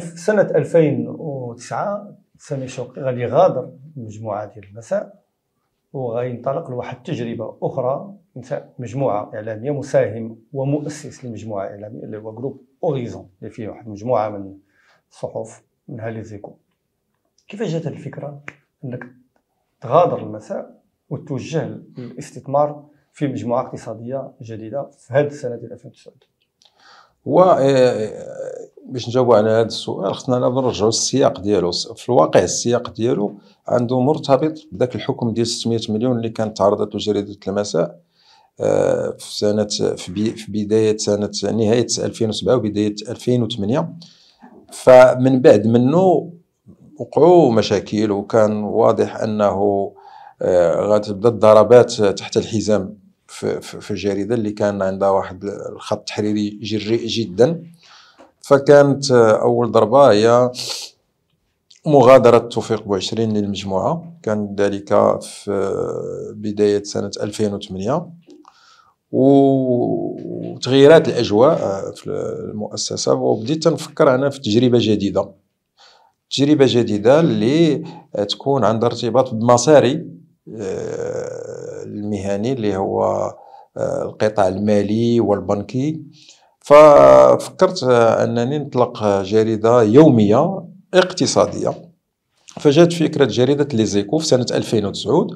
سنة 2009 سمير شوقي غادي يغادر المجموعة ديال المساء وغينطلق لواحد التجربة أخرى. مجموعة إعلامية مساهم ومؤسس لمجموعة إعلامية اللي هو Groupe Horizon اللي فيه واحد مجموعة من الصحف منها Les Éco كيفاش جات الفكرة؟ أنك تغادر المساء وتوجه للاستثمار في مجموعة اقتصادية جديدة في هذه السنة ديال 2009 هو آه، باش نجاوبوا على هذا السؤال خصنا نرجعوا للسياق ديالو. في الواقع السياق ديالو عنده مرتبط بذاك الحكم ديال 600 مليون اللي كانت تعرضت له جريده المساء آه، في سنة في بداية سنة نهاية 2007 وبداية 2008 فمن بعد منه وقعوا مشاكل وكان واضح أنه آه، غتبدا الضربات تحت الحزام. في, في الجريده اللي كان عندها واحد الخط تحريري جريء جدا. فكانت أول ضربة هي مغادرة توفيق بوعشرين للمجموعة. كان ذلك في بداية سنة 2008 وتغيرات الأجواء في المؤسسة. وبديت نفكر أنا في تجربة جديدة. تجربة جديدة اللي تكون عندها ارتباط بمساري آه، المهني اللي هو آه، القطاع المالي والبنكي. ففكرت أنني نطلق جريدة يومية اقتصادية. فجات فكرة جريدة ليزيكو في سنة 2009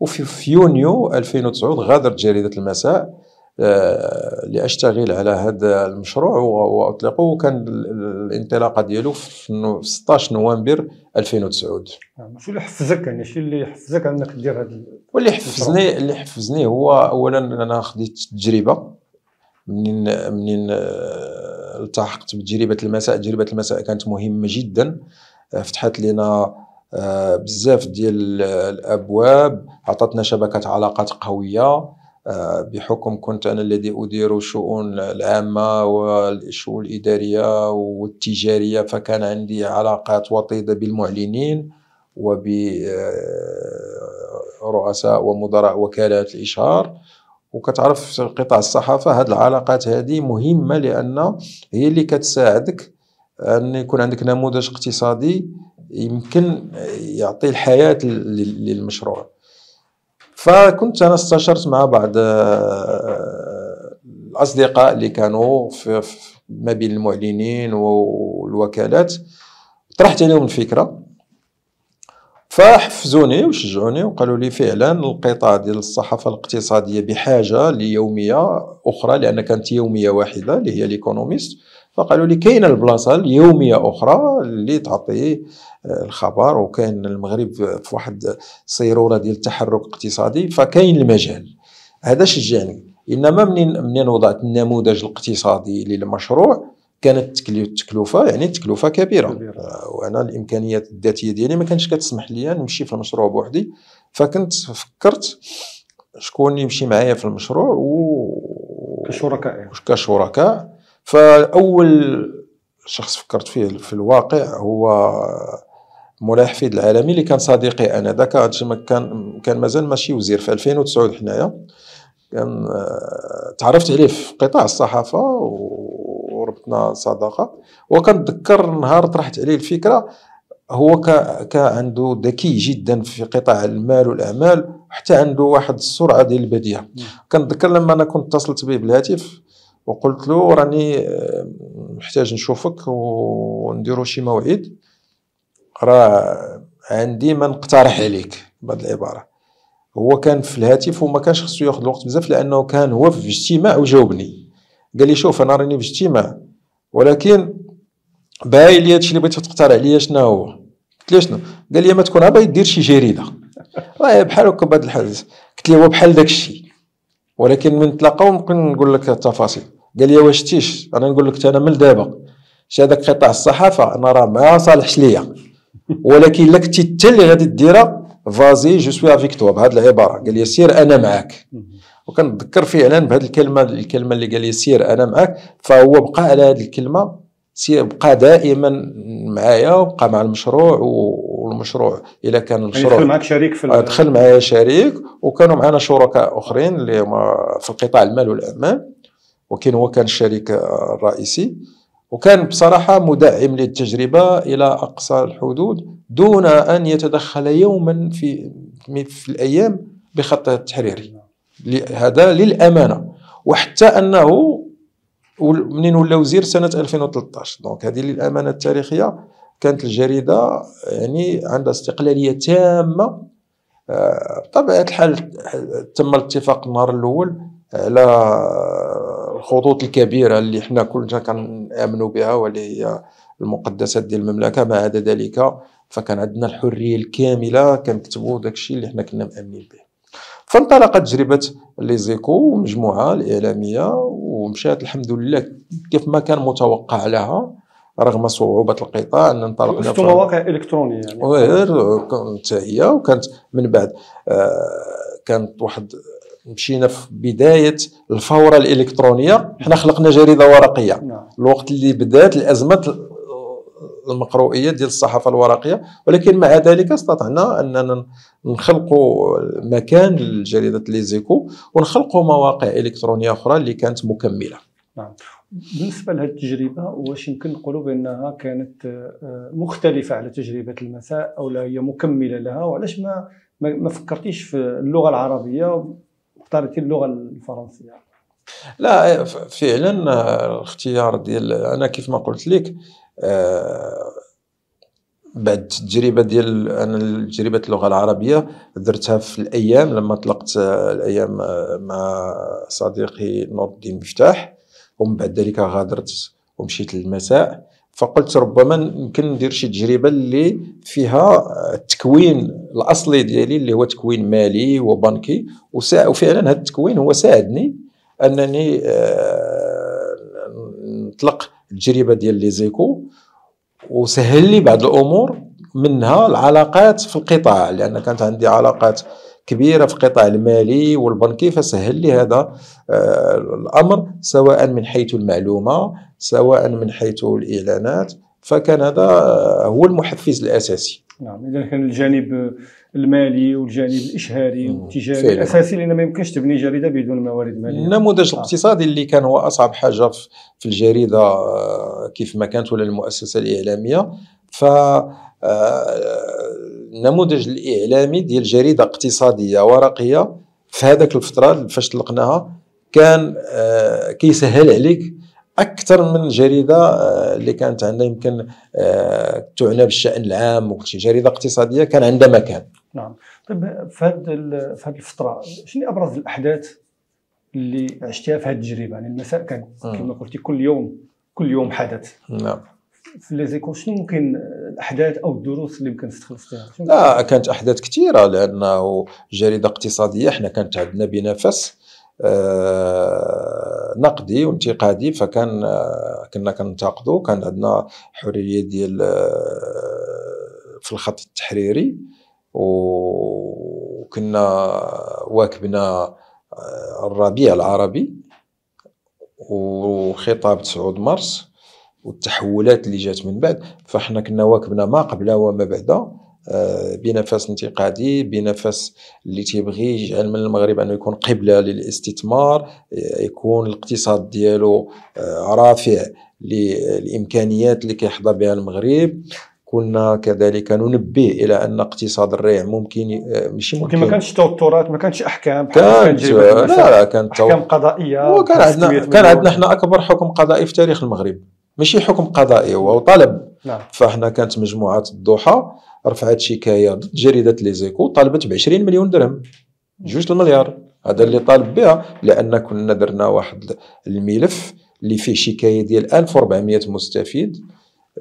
وفي يونيو 2009 غادرت جريدة المساء. آه، لأشتغل على هذا المشروع وأطلقه. وكان الانطلاقة ديالو في 16 نوفمبر 2009 نعم، شو اللي حفزك يعني؟ شو اللي حفزك أنك دير هذا واللي حفزني اللي حفزني هو اولا أنا خديت تجربة. منين منين آه، التحقت بتجربة المساء. تجربة المساء كانت مهمة جدا. آه، فتحت لنا بزاف ديال الأبواب. عطاتنا شبكة علاقات قوية. بحكم كنت أنا الذي أدير الشؤون العامة والشؤون الإدارية والتجارية فكان عندي علاقات وطيدة بالمعلنين وبرؤساء ومدراء وكالات الإشهار. وكتعرف في قطاع الصحافة هذه العلاقات هذه مهمة لأن هي اللي كتساعدك أن يكون عندك نموذج اقتصادي يمكن يعطي الحياة للمشروع. فكنت أنا استشرت مع بعض آه، الأصدقاء اللي كانوا في ما بين المعلنين والوكالات. طرحت عليهم الفكرة فحفزوني وشجعوني وقالوا لي فعلا القطاع ديال الصحافة الاقتصادية بحاجة ليومية أخرى لأن كانت يومية واحدة اللي هي ليكونوميست فقالوا لي كاينة البلاصة اليومية أخرى اللي تعطي آه، الخبر وكاين المغرب في واحد صيروره ديال التحرك الاقتصادي فكاين المجال. هذا شجعني. إنما منين منين وضعت النموذج الاقتصادي للمشروع؟ كانت التكلفه يعني تكلفة كبيرة, كبيرة. آه، وأنا الإمكانيات الذاتية ديالي ما كانتش كتسمح لي نمشي في المشروع بوحدي. فكنت فكرت شكون يمشي معايا في المشروع و كشركاء. كشركاء. فأول شخص فكرت فيه في الواقع هو مولاي حفيد العالمي اللي كان صديقي أنا. ذاك كان كان مازال ماشي وزير. في 2009 حنايا كان آه، تعرفت عليه في قطاع الصحافة وربطنا صداقة. وكنتذكر نهار طرحت عليه الفكرة هو كان عنده ذكي جدا في قطاع المال والأعمال حتى عنده واحد السرعة ديال البديهة. كنتذكر لما أنا كنت اتصلت به بالهاتف وقلت له راني آه، محتاج نشوفك ونديرو شي موعد. راه عندي ما نقترح عليك بهذه العبارة. هو كان في الهاتف وما كانش خصو ياخذ الوقت بزاف لأنه كان هو في اجتماع وجاوبني. قال لي شوف أنا راني في اجتماع ولكن باين لي هادشي اللي بغيتي تقترح عليا شنو هو؟ قلت له شنو؟ قال لي ما تكون باغي دير شي جريدة. راه بحال هكا بهذا الحديث. قلت له هو بحال داك الشيء ولكن من نتلاقاو ممكن نقول لك التفاصيل. قال لي واش تيش؟ أنا نقول لك أنا من دابا. شي هذاك قطاع الصحافة أنا راه ما صالحش ليا ولكن إلا كنتي انت اللي غادي ديرها vas-y je suis avec toi بهذه العبارة. قال لي سير أنا معاك. وكنتذكر فعلا بهذه الكلمة الكلمة اللي قال لي سير أنا معاك فهو بقى على هذه الكلمة سير بقى دائما معايا وبقى مع المشروع والمشروع اذا كان يعني المشروع دخل معك شريك في دخل معايا شريك وكانوا معنا شركاء أخرين اللي هما في القطاع المال والاعمال وكان هو كان الشريك الرئيسي وكان بصراحة مدعم للتجربة إلى أقصى الحدود دون أن يتدخل يوما في في الأيام بخطه التحريري هذا للأمانة. وحتى أنه منين ولا وزير سنة 2013 دونك هذه للأمانة التاريخية كانت الجريدة يعني عندها استقلالية تامة. آه، بطبيعة الحال تم الاتفاق النهار الأول على الخطوط الكبيرة اللي حنا كلنا كنآمنوا بها واللي هي المقدسات ديال المملكة ما عدا ذلك فكان عندنا الحرية الكاملة كنكتبوا داكشي اللي حنا كنا مآمنين به. فانطلقت تجربه لي زيكو مجموعه الإعلامية ومشات الحمد لله كيف ما كان متوقع لها رغم صعوبة القطاع أن انطلقنا في مواقع إلكترونية يعني. كانت هي وكانت من بعد آه كانت واحد مشينا في بداية الفورة الإلكترونية. حنا خلقنا جريدة ورقية. نعم. الوقت اللي بدات الأزمة المقروئية ديال الصحافة الورقية. ولكن مع ذلك استطعنا أننا نخلقوا مكان لجريدة ليزيكو ونخلقوا مواقع إلكترونية أخرى اللي كانت مكملة. نعم. بالنسبة لهذه التجربة واش يمكن نقولوا بأنها كانت آه، مختلفة على تجربة المساء أو لا هي مكملة لها؟ وعلاش ما ما فكرتيش في اللغة العربية واختارتي اللغة الفرنسية. لا فعلا الاختيار ديال أنا كيف ما قلت لك آه، بعد التجربة ديال أنا تجربة اللغة العربية درتها في الأيام لما طلقت الأيام مع صديقي نور الدين مفتاح ومن بعد ذلك غادرت ومشيت للمساء. فقلت ربما يمكن ندير شي تجربة اللي فيها التكوين الأصلي ديالي اللي هو تكوين مالي وبنكي وفعلا هذا التكوين هو ساعدني أنني آه، نطلق التجربة ديال لي زيكو وسهل لي بعض الأمور منها العلاقات في القطاع لأن كانت عندي علاقات كبيرة في القطاع المالي والبنكي فسهل لي هذا آه، الأمر سواء من حيث المعلومة سواء من حيث الإعلانات فكان هذا هو المحفز الأساسي. نعم إذا كان الجانب المالي والجانب الإشهاري والتجاري الأساسي لأن ما يمكنش تبني جريدة بدون موارد مالية. النموذج آه. الاقتصادي اللي كان هو أصعب حاجة في الجريدة آه، كيف ما كانت ولا المؤسسة الإعلامية. ف النموذج الإعلامي ديال جريدة اقتصادية ورقية في هذاك الفترة فاش طلقناها كان آه، كيسهل عليك أكثر من جريدة آه، اللي كانت عندها يمكن آه، تعنى بالشأن العام وكل شيء جريدة اقتصادية كان عندها مكان. نعم. طيب في هذه في هذه الفترة شنو أبرز الأحداث اللي عشتيها في هذه التجربه يعني المساء كان كما قلتي كل يوم كل يوم حدث. نعم. في ليزيكو شنو ممكن الأحداث أو الدروس اللي يمكن استخلصتيها؟ لا كانت أحداث كثيره لأنه جريدة اقتصادية إحنا كانت عندنا بنفس. آه نقدي وانتقادي فكان آه كنا كنتقدوا كان عندنا حرية ديال آه في الخط التحريري. وكنا واكبنا آه، الربيع العربي وخطاب 9 مارس والتحولات اللي جات من بعد. فاحنا كنا واكبنا ما قبل وما بعد. آه، بنفس انتقادي بنفس اللي تيبغي يجعل من المغرب أنه يكون قبلة للاستثمار آه، يكون الاقتصاد ديالو آه، رافع للإمكانيات اللي كيحظى بها المغرب. كنا كذلك ننبه إلى أن اقتصاد الريع ممكن ماشي ممكن ما كانش توترات ما كانش أحكام كانت لا لا كانت أحكام قضائية وكان عندنا كان عندنا إحنا أكبر حكم قضائي في تاريخ المغرب. ماشي حكم قضائي هو طلب نعم. فاحنا كانت مجموعة الضحى رفعت شكاية ضد جريده ليزيكو طالبت ب 20 مليون درهم. جوج المليار. هذا اللي طالب بها لأن كنا درنا واحد الملف اللي فيه شكاية ديال 1400 مستفيد.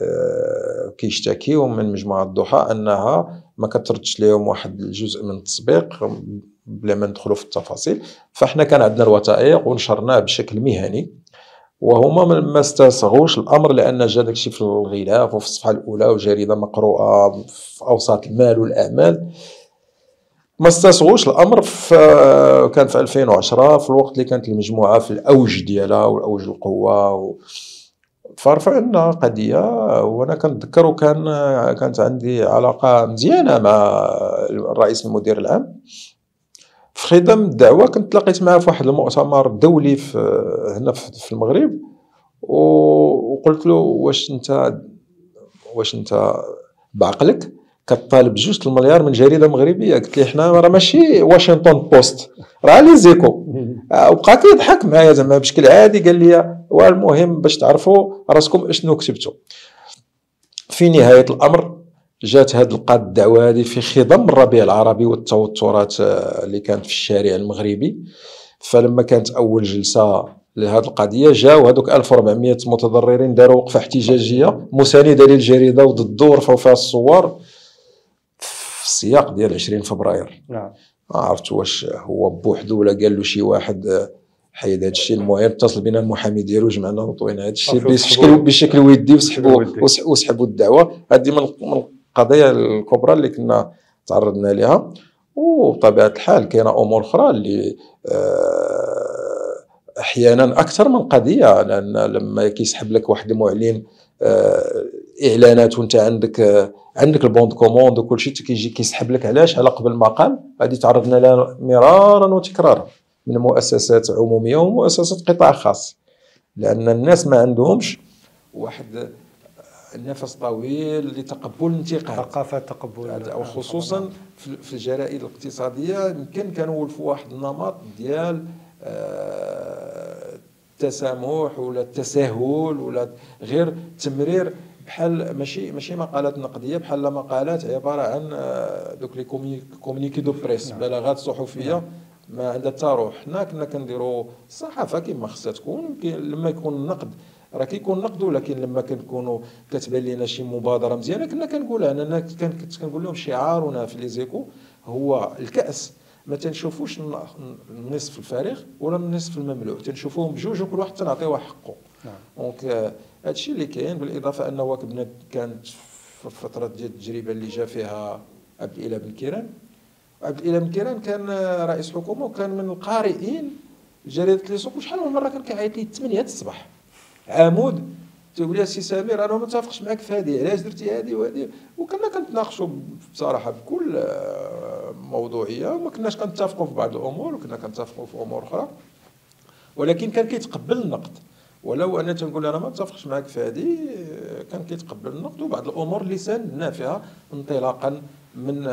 آه كيشتكيو من مجموعة الضحى أنها ما كتردش لهم واحد الجزء من التسبيق بلا ما ندخلوا في التفاصيل. فإحنا كان عندنا الوثائق ونشرناه بشكل مهني. وهما ما استصغوش الأمر لأن جا داكشي في الغلاف وفي الصفحة الأولى وجريده مقروءة في أوساط المال والأعمال. ما استصغوش الأمر في كان في 2010 في الوقت اللي كانت المجموعة في الأوج ديالها والأوج القوة فرفعنا قضية وأنا كنتذكر وكان كانت عندي علاقة مزيانة مع الرئيس المدير العام. في خدم الدعوه كنت تلاقيت معاه في واحد المؤتمر دولي في هنا في المغرب وقلت له واش انت واش انت بعقلك؟ كطالب بجوج المليار من جريدة مغربية. قلت لي حنا راه ماشي واشنطن بوست راه لي زيكو. وبقى كيضحك معايا زعما بشكل عادي. قال لي والمهم باش تعرفوا راسكم إشنو كتبتوا في نهاية الأمر جات هاد القاد الدعوة هذه في خضم الربيع العربي والتوترات آه، اللي كانت في الشارع المغربي. فلما كانت أول جلسة لهذه القضية جاو هذوك 1400 متضررين داروا وقفة احتجاجية مساندة للجريدة وضدو ورفعوا فيها الصور في السياق ديال 20 فبراير. نعم. ما عرفت واش هو بوحدو ولا قال له شي واحد آه، حيد هذا الشيء. المهم اتصل بنا المحامي ديالو جمعنا وطوينا هذا الشيء بشكل بشكل ودي وسحبوا وسحبوا الدعوة. هذه من القضايا الكبرى اللي كنا تعرضنا لها وبطبيعه الحال كاينة أمور أخرى اللي آه، أحيانا أكثر من قضية لأن لما كيسحب لك واحد المعلن آه، إعلانات وأنت عندك آه، عندك ال bon de commande وكل شيء كيجي كيسحب لك علاش؟ على قبل قال هذه تعرضنا لها مرارا وتكرارا من مؤسسات عمومية ومؤسسات قطاع خاص لأن الناس ما عندهمش واحد نفس طويل لتقبل الانتقاد ثقافة تقبل وخصوصا في الجرائد الاقتصادية يمكن كانوا ولفوا واحد النمط ديال التسامح آه، ولا التساهل ولا غير تمرير بحال ماشي ماشي مقالات نقدية بحال مقالات عبارة عن آه، دوك les communiqués de presse. بلاغات صحفية نعم. ما عندها حتى روح حنا كنا كنديروا الصحافه كما خصها تكون لما يكون النقد راه كيكون نقد ولكن لما كنكونوا كتبان لنا شي مبادرة مزيانة كنا كنقولها أنا كنت كنقول لهم شعارنا في Les Éco هو الكأس. ما تنشوفوش النصف الفارغ ولا النصف المملوء تنشوفوهم بجوج وكل واحد تنعطيوه حقه. نعم. donc هذا الشيء اللي كاين بالإضافة أن واكبنا كانت في الفترة ديال التجربه اللي جا فيها عبد الإله بن كيران. عبد الإله بن كيران كان رئيس حكومة وكان من القارئين جريدة Les Éco شحال من مرة كان كيعيط لي 8 الصباح. عمود. تقول لي سي سمير أنا ما متفقش معك في هذه علاش درتي هذه وهذه؟ وكنا كنتناقشوا بصراحة بكل موضوعية وما كناش كنتفقوا في بعض الأمور وكنا كنتفقوا في أمور أخرى. ولكن كان كيتقبل النقد. ولو أنا تنقول أنا ما متفقش معك في هذه كان كيتقبل النقد وبعض الأمور اللي ساندنا فيها انطلاقا من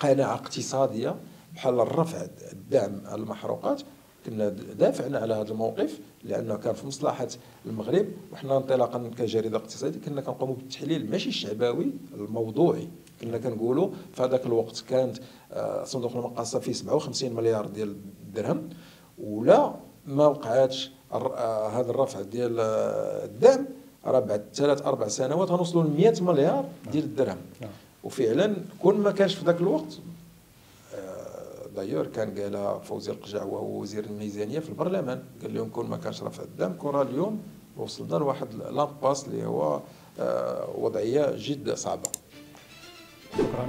قناعة اقتصادية بحال الرفع الدعم المحروقات كنا دافعنا على هذا الموقف لأنه كان في مصلحة المغرب وحنا انطلاقا كجريدة اقتصادية كنا كنقوموا بالتحليل ماشي الشعبوي الموضوعي. كنا كنقولوا في هذاك الوقت كانت آه، صندوق المقاصة فيه 57 مليار ديال الدرهم ولا ما وقعاتش آه، هذا الرفع ديال آه، الدعم. راه بعد ثلاث أربع سنوات غنوصلوا ل 100 مليار ديال الدرهم. نعم. وفعلا كون ما كانش في ذاك الوقت دايور كان قالها فوزي القجع وهو وزير الميزانيه في البرلمان قال لهم كون ما كانش رفع الدم كره اليوم وصلنا لواحد لامباس اللي هو آه، وضعية جد صعبة. شكرا.